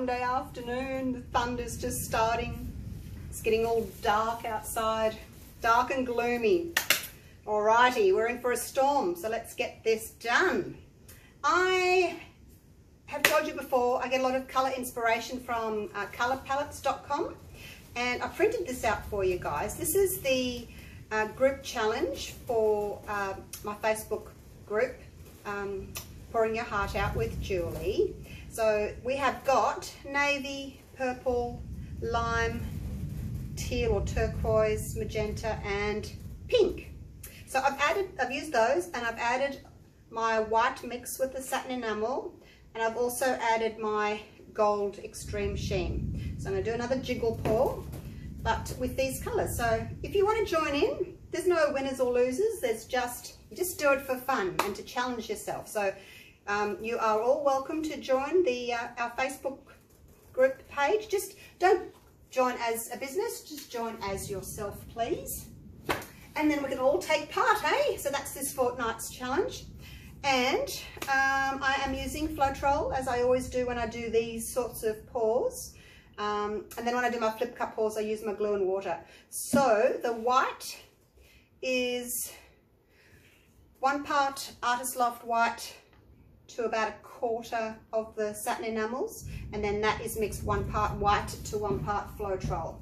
Sunday afternoon. The thunder's just starting. It's getting all dark outside, dark and gloomy. Alrighty, we're in for a storm, so let's get this done. I have told you before, I get a lot of colour inspiration from uh, colourpalettes.com and I printed this out for you guys. This is the uh, group challenge for uh, my Facebook group, um, Pouring Your Heart Out with Julie. So we have got navy, purple, lime, teal or turquoise, magenta and pink. So I've added, I've used those and I've added my white mix with the satin enamel and I've also added my gold extreme sheen. So I'm going to do another jiggle pour but with these colours. So if you want to join in, there's no winners or losers. There's just, you just do it for fun and to challenge yourself. So um, you are all welcome to join the uh, our Facebook group page. Just don't join as a business, just join as yourself, please. And then we can all take part, eh? So that's this fortnight's challenge. And um, I am using Floetrol, as I always do when I do these sorts of pours. Um, and then when I do my flip cup pours, I use my glue and water. So the white is one part Artist Loft white to about a quarter of the satin enamels. And then that is mixed one part white to one part Floetrol.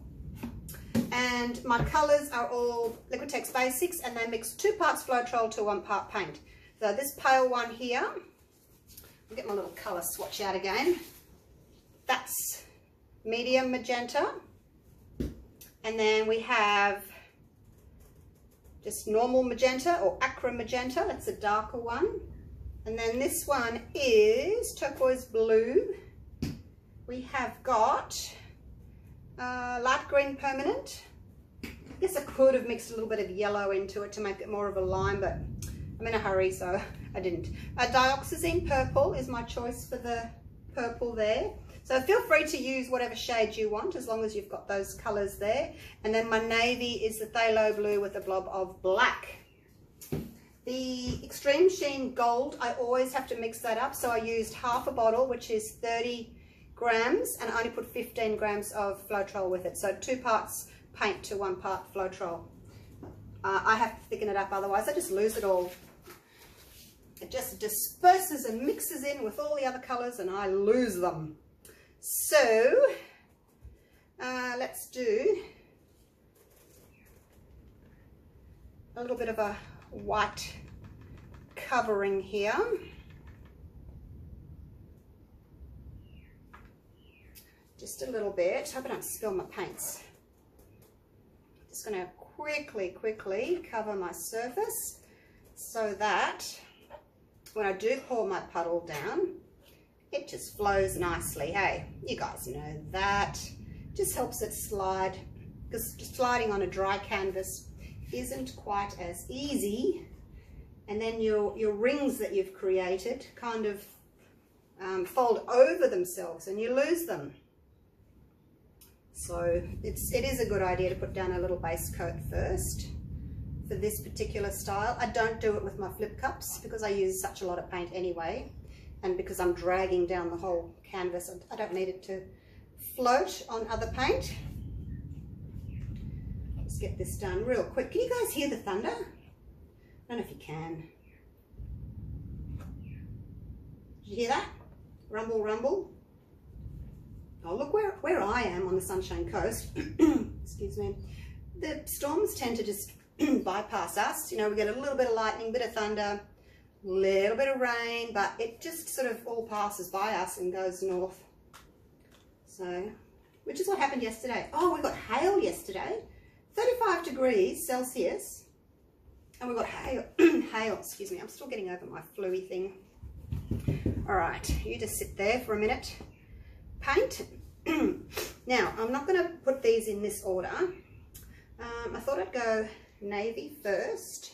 And my colours are all Liquitex Basics and they mix two parts Floetrol to one part paint. So this pale one here, I'll get my little colour swatch out again. That's medium magenta. And then we have just normal magenta or aqua magenta. That's a darker one. And then this one is turquoise blue. We have got uh, light green permanent. I guess I could have mixed a little bit of yellow into it to make it more of a lime, but I'm in a hurry, so I didn't. Uh, dioxazine purple is my choice for the purple there. So feel free to use whatever shade you want as long as you've got those colours there. And then my navy is the phthalo blue with a blob of black. The Extreme Sheen Gold, I always have to mix that up. So I used half a bottle, which is 30 grams, and I only put 15 grams of Floetrol with it. So two parts paint to one part Floetrol. Uh, I have to thicken it up, otherwise I just lose it all. It just disperses and mixes in with all the other colours and I lose them. So uh, let's do a little bit of a white covering here. Just a little bit. Hope I don't spill my paints. Just going to quickly, quickly cover my surface so that when I do pour my puddle down, it just flows nicely, hey? You guys know that. Just helps it slide, because sliding on a dry canvas isn't quite as easy. And then your, your rings that you've created kind of um, fold over themselves and you lose them. So it's, it is a good idea to put down a little base coat first for this particular style. I don't do it with my flip cups because I use such a lot of paint anyway and because I'm dragging down the whole canvas, I don't need it to float on other paint. Get this done real quick. Can you guys hear the thunder? I don't know if you can. Did you hear that? Rumble, rumble. Oh, look where, where I am on the Sunshine Coast. Excuse me. The storms tend to just bypass us. You know, we get a little bit of lightning, bit of thunder, a little bit of rain, but it just sort of all passes by us and goes north. So, which is what happened yesterday. Oh, we got hail yesterday, 35 degrees Celsius, and we've got hail, hail, excuse me, I'm still getting over my fluey thing. All right, you just sit there for a minute. Paint. now, I'm not going to put these in this order. Um, I thought I'd go navy first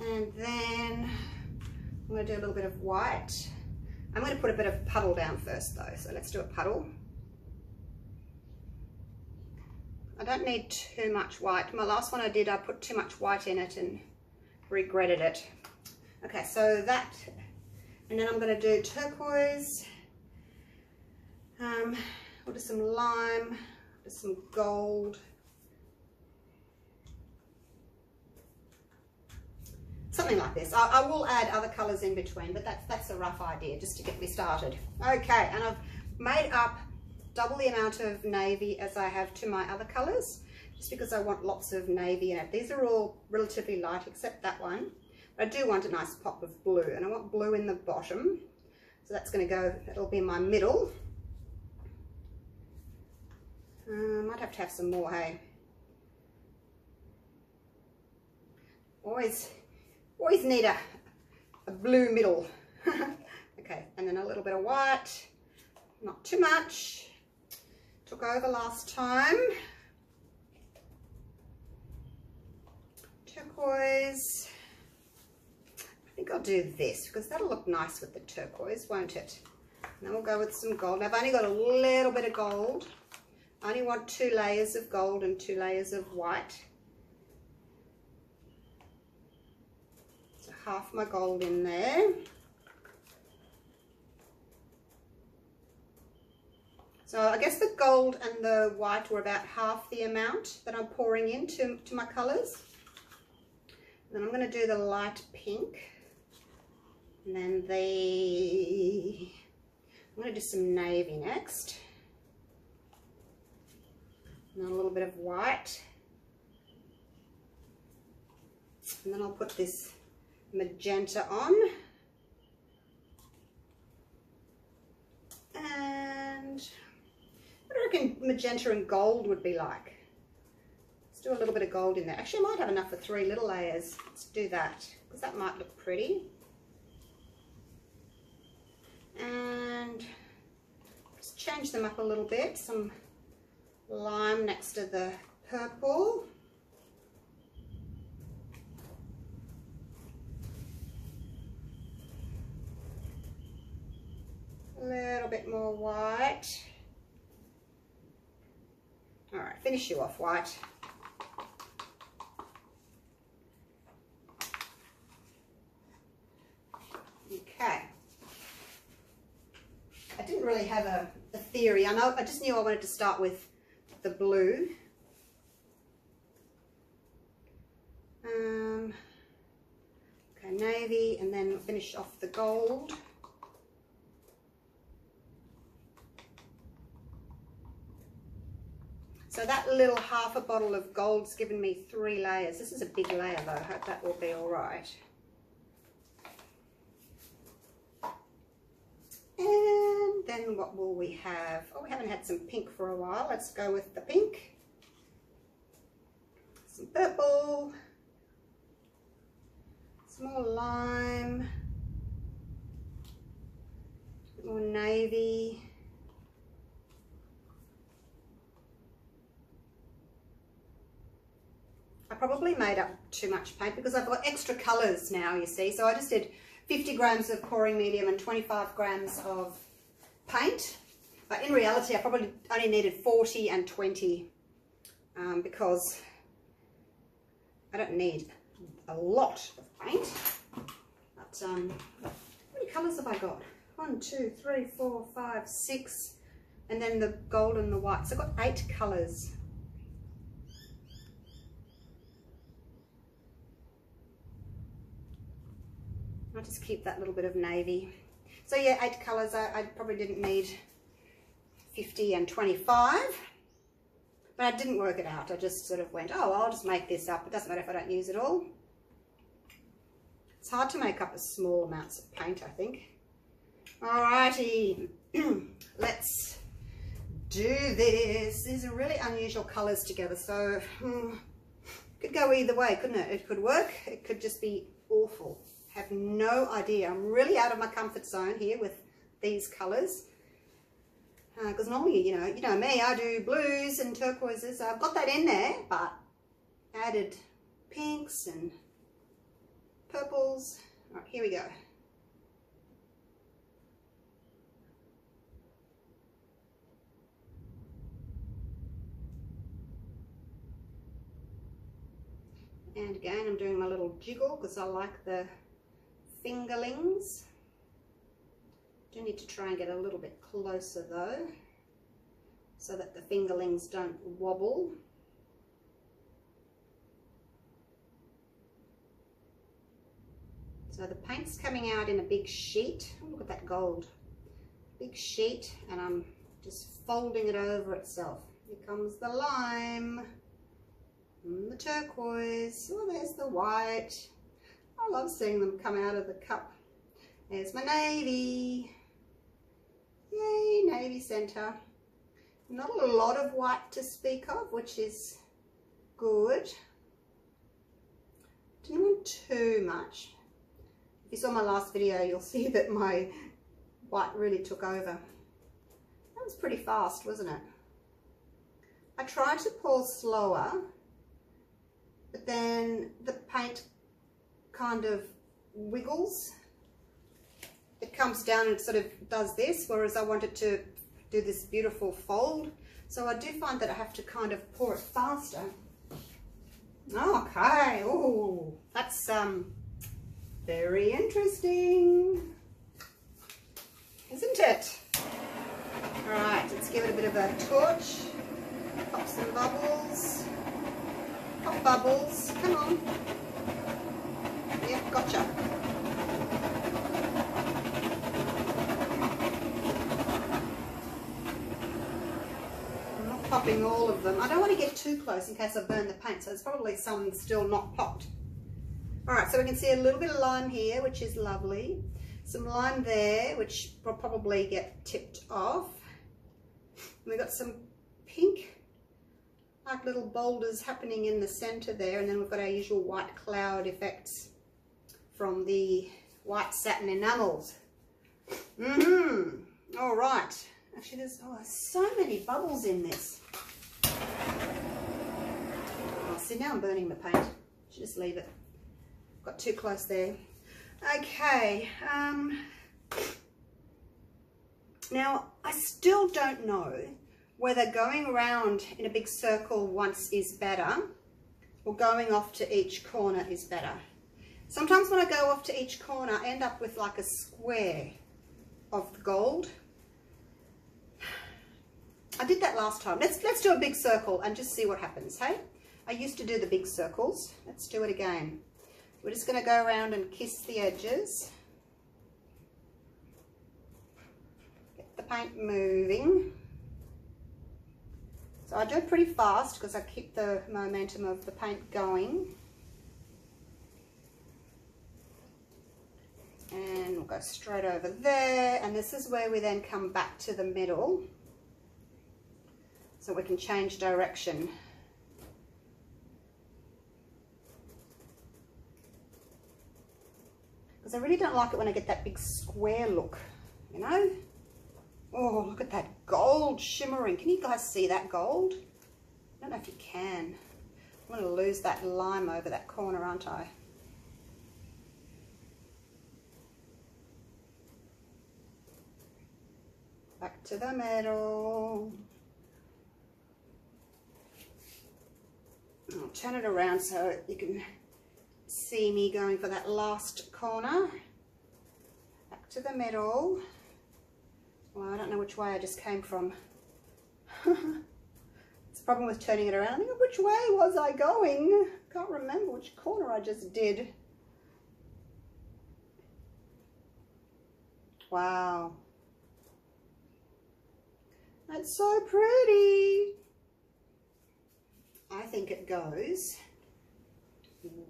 and then I'm going to do a little bit of white. I'm going to put a bit of puddle down first though, so let's do a puddle. I don't need too much white. My last one I did, I put too much white in it and regretted it. Okay, so that, and then I'm going to do turquoise. Um, we'll do some lime, do some gold. Something like this. I, I will add other colours in between, but that's, that's a rough idea just to get me started. Okay, and I've made up double the amount of navy as I have to my other colours, just because I want lots of navy in it. These are all relatively light, except that one. But I do want a nice pop of blue, and I want blue in the bottom. So that's going to go, that'll be my middle. Uh, might have to have some more, hey. Always, always need a, a blue middle. okay, and then a little bit of white, not too much. Took over last time. Turquoise. I think I'll do this because that'll look nice with the turquoise, won't it? And then we'll go with some gold. Now I've only got a little bit of gold. I only want two layers of gold and two layers of white. So half my gold in there. So I guess the gold and the white were about half the amount that I'm pouring into to my colours. Then I'm going to do the light pink. And then the... I'm going to do some navy next and a little bit of white. And then I'll put this magenta on. And what reckon magenta and gold would be like? Let's do a little bit of gold in there. Actually, I might have enough for three little layers. Let's do that, because that might look pretty. And let's change them up a little bit. Some lime next to the purple. A little bit more white. All right, finish you off white. Okay. I didn't really have a, a theory. I know I just knew I wanted to start with the blue. Um, okay, navy, and then finish off the gold. So that little half a bottle of gold's given me three layers. This is a big layer though, I hope that will be all right. And then what will we have? Oh, we haven't had some pink for a while. Let's go with the pink. Some purple. Some more lime. more navy. I probably made up too much paint because I've got extra colours now, you see. So I just did 50 grams of pouring medium and 25 grams of paint. But in reality, I probably only needed 40 and 20 um, because I don't need a lot of paint. But um, how many colours have I got? One, two, three, four, five, six, and then the gold and the white. So I've got eight colours. I'll just keep that little bit of navy. So yeah, eight colours. I, I probably didn't need 50 and 25. But I didn't work it out. I just sort of went, oh, I'll just make this up. It doesn't matter if I don't use it all. It's hard to make up small amounts of paint, I think. Alrighty, let's do this. These are really unusual colours together, so hmm, could go either way, couldn't it? It could work, it could just be awful have no idea. I'm really out of my comfort zone here with these colours. Because uh, normally, you know, you know me, I do blues and turquoises. I've got that in there, but added pinks and purples. All right, here we go. And again, I'm doing my little jiggle because I like the fingerlings. Do need to try and get a little bit closer though, so that the fingerlings don't wobble. So the paint's coming out in a big sheet. Oh, look at that gold. Big sheet, and I'm just folding it over itself. Here comes the lime, and the turquoise. Oh, there's the white. I love seeing them come out of the cup. There's my navy. Yay, navy centre. Not a lot of white to speak of, which is good. Didn't want too much. If you saw my last video, you'll see that my white really took over. That was pretty fast, wasn't it? I tried to pour slower, but then the paint kind of wiggles. It comes down and sort of does this, whereas I want it to do this beautiful fold. So I do find that I have to kind of pour it faster. Okay, oh, that's um, very interesting, isn't it? All right, let's give it a bit of a torch. Pop some bubbles. Pop bubbles, come on. Yep, gotcha. I'm not popping all of them. I don't want to get too close in case I burn the paint, so there's probably some still not popped. All right, so we can see a little bit of lime here, which is lovely. Some lime there, which will probably get tipped off. And we've got some pink, like little boulders happening in the center there. And then we've got our usual white cloud effects from the white satin enamels. Mm-hmm. All right. Actually, there's oh, so many bubbles in this. Oh, see, now I'm burning the paint. Should just leave it. Got too close there. Okay. Um, now, I still don't know whether going around in a big circle once is better or going off to each corner is better. Sometimes when I go off to each corner, I end up with like a square of the gold. I did that last time. Let's, let's do a big circle and just see what happens, hey? I used to do the big circles. Let's do it again. We're just going to go around and kiss the edges. Get the paint moving. So I do it pretty fast because I keep the momentum of the paint going. And we'll go straight over there. And this is where we then come back to the middle. So we can change direction. Because I really don't like it when I get that big square look, you know? Oh, look at that gold shimmering. Can you guys see that gold? I don't know if you can. I'm going to lose that lime over that corner, aren't I? To the middle. I'll turn it around so you can see me going for that last corner. Back to the middle. Well, I don't know which way I just came from. it's a problem with turning it around. I think, which way was I going? Can't remember which corner I just did. Wow. That's so pretty. I think it goes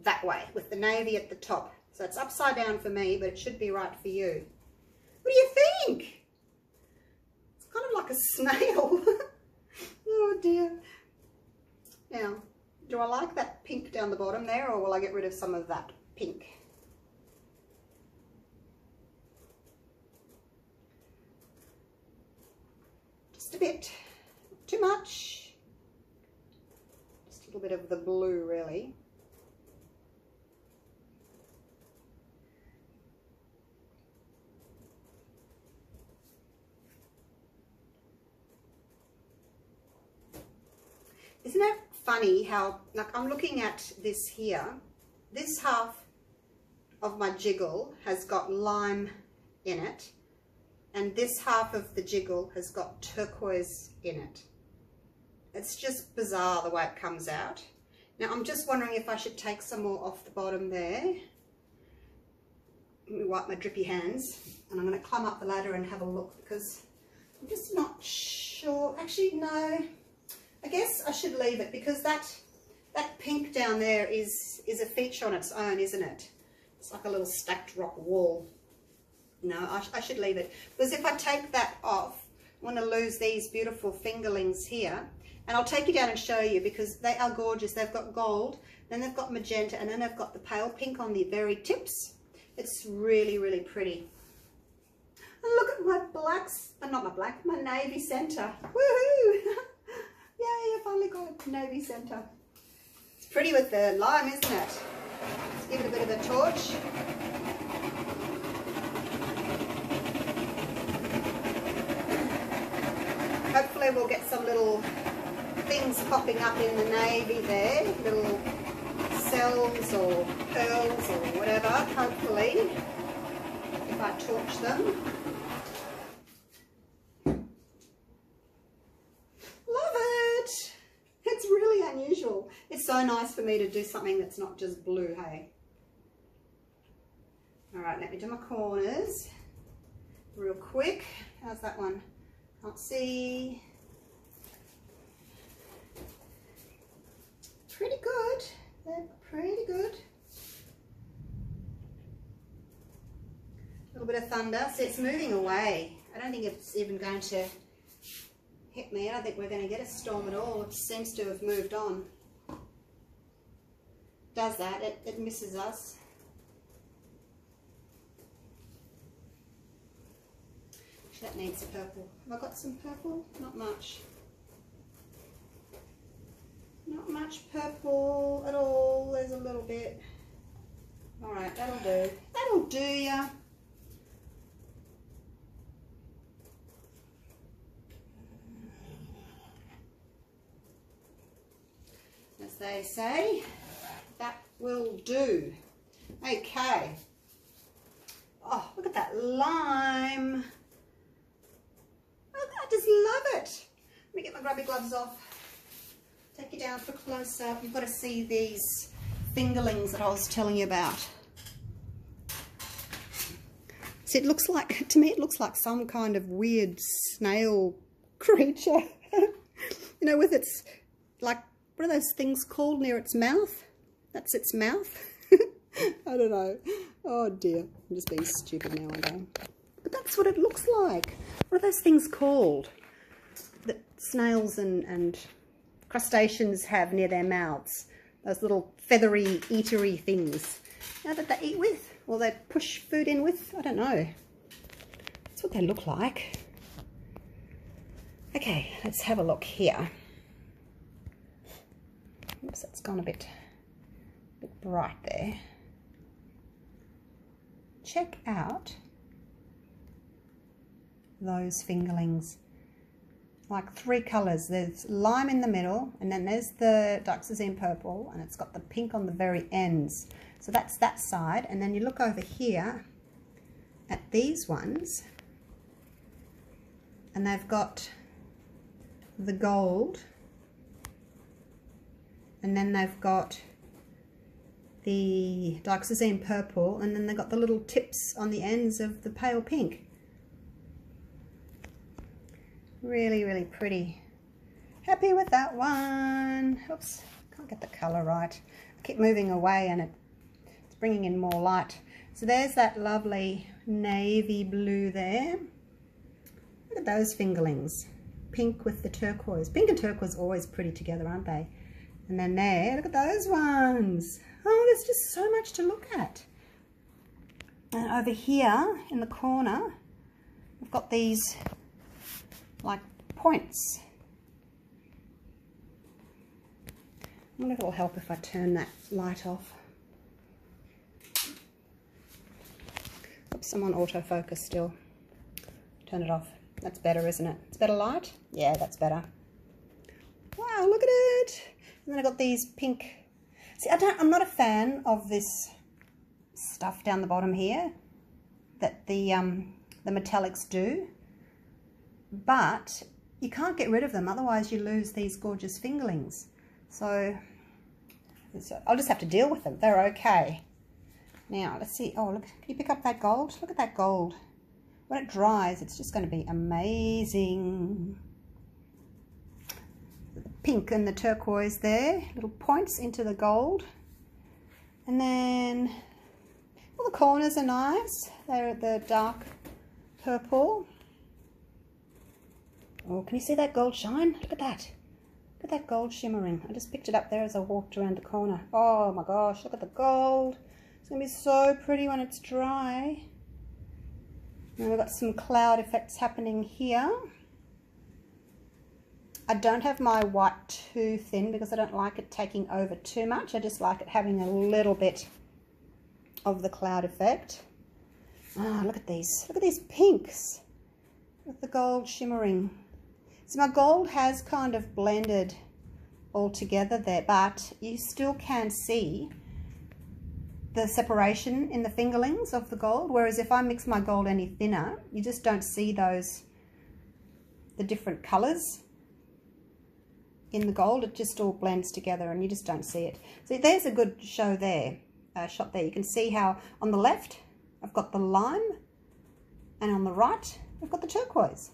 that way with the navy at the top. So it's upside down for me, but it should be right for you. What do you think? It's kind of like a snail. oh dear. Now, do I like that pink down the bottom there or will I get rid of some of that pink? A bit. Too much. Just a little bit of the blue really. Isn't it funny how, like I'm looking at this here. This half of my jiggle has got lime in it. And this half of the jiggle has got turquoise in it. It's just bizarre the way it comes out. Now I'm just wondering if I should take some more off the bottom there. Let me wipe my drippy hands and I'm going to climb up the ladder and have a look because I'm just not sure. Actually, no. I guess I should leave it because that that pink down there is is a feature on its own, isn't it? It's like a little stacked rock wall. No, I, I should leave it because if I take that off, I want to lose these beautiful fingerlings here. And I'll take you down and show you because they are gorgeous. They've got gold, then they've got magenta, and then they've got the pale pink on the very tips. It's really, really pretty. And look at my blacks, uh, not my black, my navy center. Woohoo! Yay, I finally got a navy center. It's pretty with the lime, isn't it? Let's give it a bit of a torch. We'll get some little things popping up in the navy there, little cells or pearls or whatever, hopefully, if I torch them. Love it! It's really unusual. It's so nice for me to do something that's not just blue, hey? All right, let me do my corners real quick. How's that one? Can't see. Pretty good. They're pretty good. A little bit of thunder. So it's moving away. I don't think it's even going to hit me. I don't think we're going to get a storm at all. It seems to have moved on. Does that. It, it misses us. That needs purple. Have I got some purple? Not much. Not much purple at all. There's a little bit. All right, that'll do. That'll do ya. As they say, that will do. Okay. Oh, look at that lime. Oh, I just love it. Let me get my grubby gloves off. Take you down for close up. You've got to see these fingerlings that I was telling you about. So it looks like, to me it looks like some kind of weird snail creature. you know, with its, like, what are those things called near its mouth? That's its mouth? I don't know. Oh dear, I'm just being stupid now again. But that's what it looks like. What are those things called? That snails and, and crustaceans have near their mouths. Those little feathery, eatery things. Now that they eat with, or they push food in with, I don't know. That's what they look like. Okay, let's have a look here. Oops, that's gone a bit, a bit bright there. Check out those fingerlings like three colors. There's lime in the middle, and then there's the dioxazine purple, and it's got the pink on the very ends. So that's that side. And then you look over here at these ones, and they've got the gold, and then they've got the dioxazine purple, and then they've got the little tips on the ends of the pale pink. Really, really pretty. Happy with that one. Oops, can't get the colour right. I keep moving away and it's bringing in more light. So there's that lovely navy blue there. Look at those fingerlings. Pink with the turquoise. Pink and turquoise always pretty together, aren't they? And then there, look at those ones. Oh, there's just so much to look at. And over here in the corner, we've got these like points. I wonder if it'll help if I turn that light off. Oops, I'm on autofocus still. Turn it off. That's better, isn't it? It's better light? Yeah, that's better. Wow, look at it. And then I got these pink. See, I don't, I'm not a fan of this stuff down the bottom here that the, um, the metallics do. But you can't get rid of them, otherwise you lose these gorgeous fingerlings. So, I'll just have to deal with them. They're okay. Now, let's see. Oh, look, can you pick up that gold? Look at that gold. When it dries, it's just going to be amazing. The pink and the turquoise there, little points into the gold. And then all the corners are nice. They're the dark purple. Oh, can you see that gold shine? Look at that. Look at that gold shimmering. I just picked it up there as I walked around the corner. Oh my gosh, look at the gold. It's going to be so pretty when it's dry. And we've got some cloud effects happening here. I don't have my white too thin because I don't like it taking over too much. I just like it having a little bit of the cloud effect. Ah, oh, look at these. Look at these pinks with the gold shimmering. So my gold has kind of blended all together there, but you still can see the separation in the fingerlings of the gold, whereas if I mix my gold any thinner, you just don't see those, the different colours in the gold. It just all blends together and you just don't see it. So there's a good show there, uh, shot there. You can see how on the left, I've got the lime, and on the right, I've got the turquoise.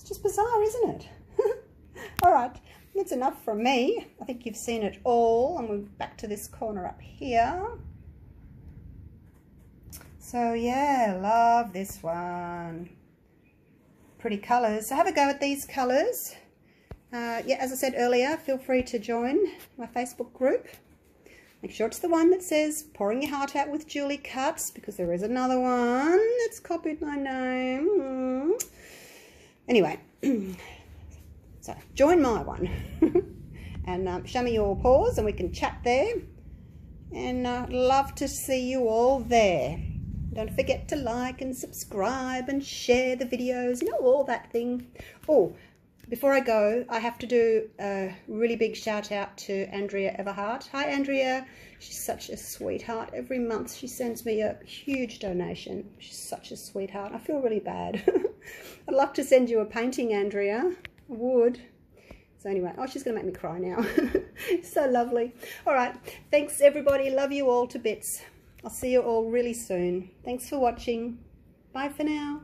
It's just bizarre, isn't it? all right, that's enough from me. I think you've seen it all. And we're back to this corner up here. So yeah, love this one. Pretty colours. So have a go at these colours. Uh, yeah, as I said earlier, feel free to join my Facebook group. Make sure it's the one that says Pouring Your Heart Out with Julie Cutts because there is another one that's copied my name. Mm. Anyway, so join my one and um, show me your pours and we can chat there. And uh, love to see you all there. Don't forget to like and subscribe and share the videos, you know, all that thing. Oh, before I go, I have to do a really big shout out to Andrea Everhart. Hi, Andrea. She's such a sweetheart. Every month she sends me a huge donation. She's such a sweetheart. I feel really bad. I'd love to send you a painting, Andrea. I would. So anyway, oh, she's going to make me cry now. so lovely. All right. Thanks, everybody. Love you all to bits. I'll see you all really soon. Thanks for watching. Bye for now.